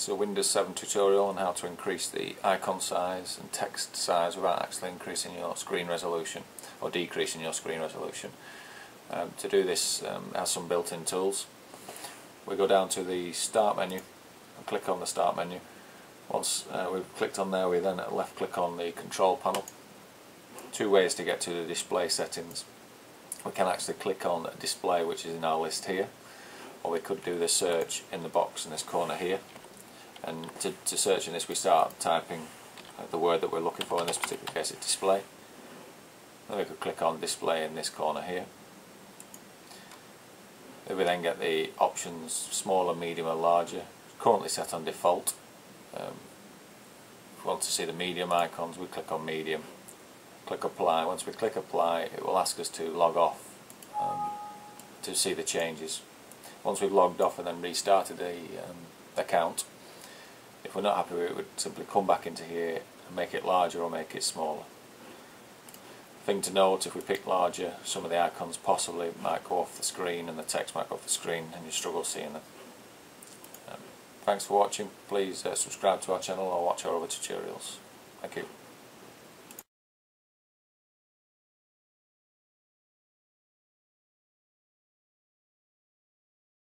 It's a Windows 7 tutorial on how to increase the icon size and text size without actually increasing your screen resolution or decreasing your screen resolution. Um, to do this um, has some built-in tools. We go down to the start menu and click on the start menu. Once uh, we've clicked on there we then left click on the control panel. Two ways to get to the display settings. We can actually click on display which is in our list here or we could do the search in the box in this corner here and to, to search in this we start typing uh, the word that we're looking for. In this particular case it's display. Then we could click on display in this corner here. We then get the options smaller, medium or larger. Currently set on default. Um, if we want to see the medium icons we click on medium. Click apply. Once we click apply it will ask us to log off um, to see the changes. Once we've logged off and then restarted the um, account if we're not happy with it, we would simply come back into here and make it larger or make it smaller. Thing to note, if we pick larger, some of the icons possibly might go off the screen and the text might go off the screen and you struggle seeing them. Um, thanks for watching, please uh, subscribe to our channel or watch our other tutorials. Thank you.